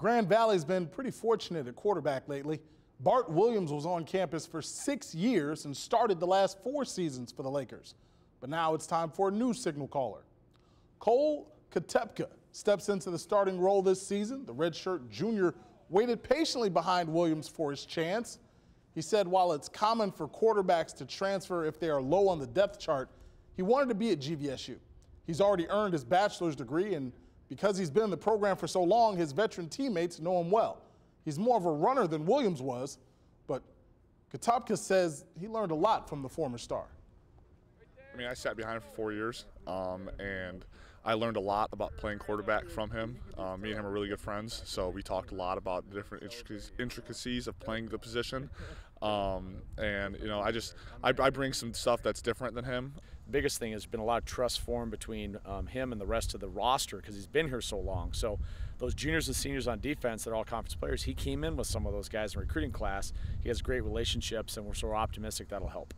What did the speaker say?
Grand Valley's been pretty fortunate at quarterback lately. Bart Williams was on campus for six years and started the last four seasons for the Lakers. But now it's time for a new signal caller. Cole Kotopka steps into the starting role this season. The redshirt junior waited patiently behind Williams for his chance. He said while it's common for quarterbacks to transfer if they are low on the depth chart, he wanted to be at GVSU. He's already earned his bachelor's degree and because he's been in the program for so long, his veteran teammates know him well. He's more of a runner than Williams was, but Kotopka says he learned a lot from the former star. I mean, I sat behind him for four years, um, and I learned a lot about playing quarterback from him. Um, me and him are really good friends, so we talked a lot about the different intricacies of playing the position. Um, and you know, I just I, I, bring some stuff that's different than him. biggest thing has been a lot of trust formed between um, him and the rest of the roster because he's been here so long. So those juniors and seniors on defense that are all conference players, he came in with some of those guys in recruiting class. He has great relationships, and we're so optimistic that'll help.